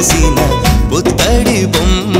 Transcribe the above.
பூசின புத்தடி பொம்மை